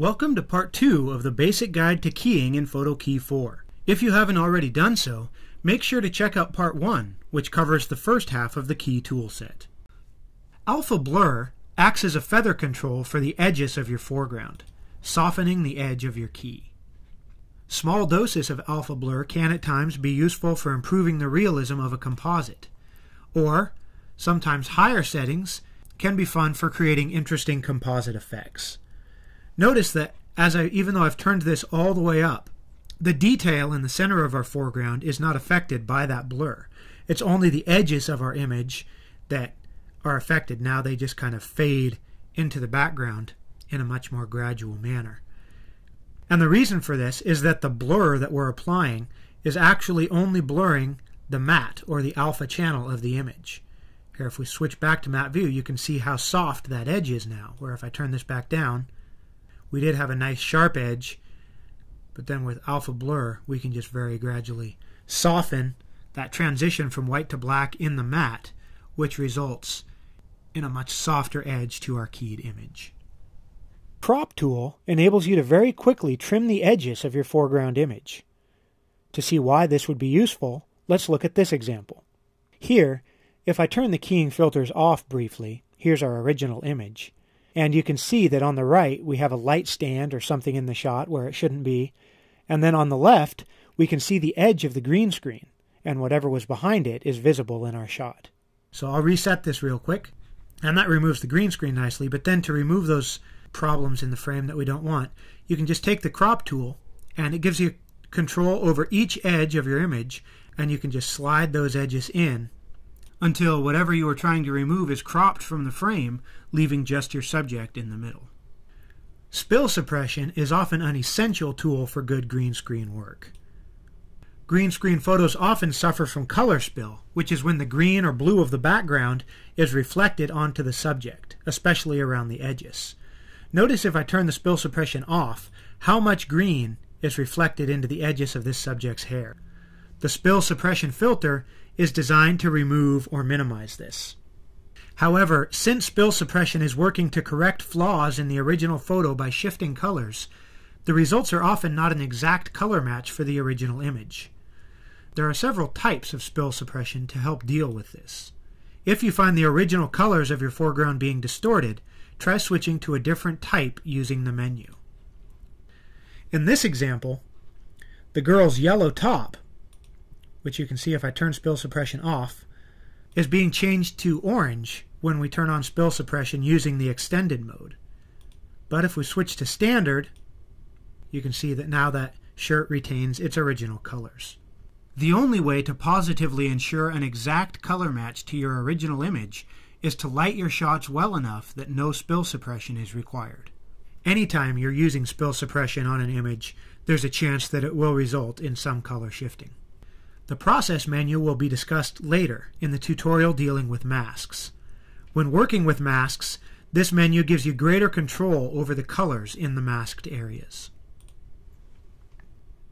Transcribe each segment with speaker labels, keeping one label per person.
Speaker 1: Welcome to part 2 of the basic guide to keying in PhotoKey 4. If you haven't already done so, make sure to check out part 1, which covers the first half of the key toolset. Alpha Blur acts as a feather control for the edges of your foreground, softening the edge of your key. Small doses of alpha blur can at times be useful for improving the realism of a composite, or sometimes higher settings can be fun for creating interesting composite effects. Notice that as I, even though I've turned this all the way up, the detail in the center of our foreground is not affected by that blur. It's only the edges of our image that are affected. Now they just kind of fade into the background in a much more gradual manner. And the reason for this is that the blur that we're applying is actually only blurring the matte or the alpha channel of the image. Here, if we switch back to matte view, you can see how soft that edge is now, where if I turn this back down, we did have a nice sharp edge, but then with alpha blur, we can just very gradually soften that transition from white to black in the matte, which results in a much softer edge to our keyed image. Crop tool enables you to very quickly trim the edges of your foreground image. To see why this would be useful, let's look at this example. Here, if I turn the keying filters off briefly, here's our original image. And you can see that on the right we have a light stand or something in the shot where it shouldn't be. And then on the left we can see the edge of the green screen and whatever was behind it is visible in our shot. So I'll reset this real quick. And that removes the green screen nicely, but then to remove those problems in the frame that we don't want, you can just take the crop tool and it gives you control over each edge of your image and you can just slide those edges in until whatever you are trying to remove is cropped from the frame, leaving just your subject in the middle. Spill suppression is often an essential tool for good green screen work. Green screen photos often suffer from color spill, which is when the green or blue of the background is reflected onto the subject, especially around the edges. Notice if I turn the spill suppression off, how much green is reflected into the edges of this subject's hair. The spill suppression filter is designed to remove or minimize this. However, since spill suppression is working to correct flaws in the original photo by shifting colors, the results are often not an exact color match for the original image. There are several types of spill suppression to help deal with this. If you find the original colors of your foreground being distorted, try switching to a different type using the menu. In this example, the girl's yellow top which you can see if I turn spill suppression off, is being changed to orange when we turn on spill suppression using the extended mode. But if we switch to standard, you can see that now that shirt retains its original colors. The only way to positively ensure an exact color match to your original image is to light your shots well enough that no spill suppression is required. Anytime you're using spill suppression on an image, there's a chance that it will result in some color shifting. The process menu will be discussed later in the tutorial dealing with masks. When working with masks, this menu gives you greater control over the colors in the masked areas.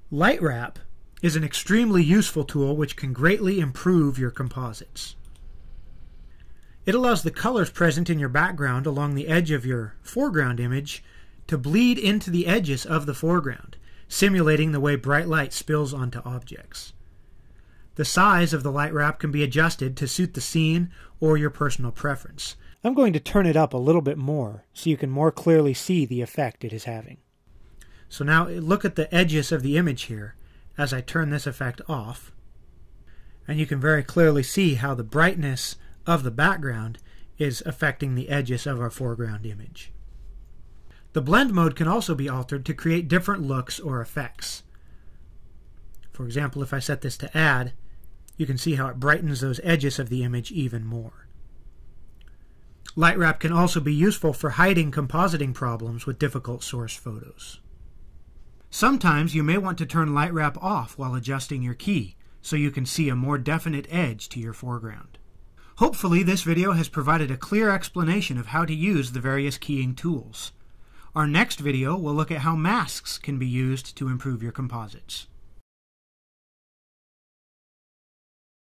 Speaker 1: Light Wrap is an extremely useful tool which can greatly improve your composites. It allows the colors present in your background along the edge of your foreground image to bleed into the edges of the foreground, simulating the way bright light spills onto objects. The size of the light wrap can be adjusted to suit the scene or your personal preference. I'm going to turn it up a little bit more so you can more clearly see the effect it is having. So now look at the edges of the image here as I turn this effect off. And you can very clearly see how the brightness of the background is affecting the edges of our foreground image. The blend mode can also be altered to create different looks or effects. For example, if I set this to add, you can see how it brightens those edges of the image even more. Light wrap can also be useful for hiding compositing problems with difficult source photos. Sometimes you may want to turn light wrap off while adjusting your key so you can see a more definite edge to your foreground. Hopefully this video has provided a clear explanation of how to use the various keying tools. Our next video will look at how masks can be used to improve your composites.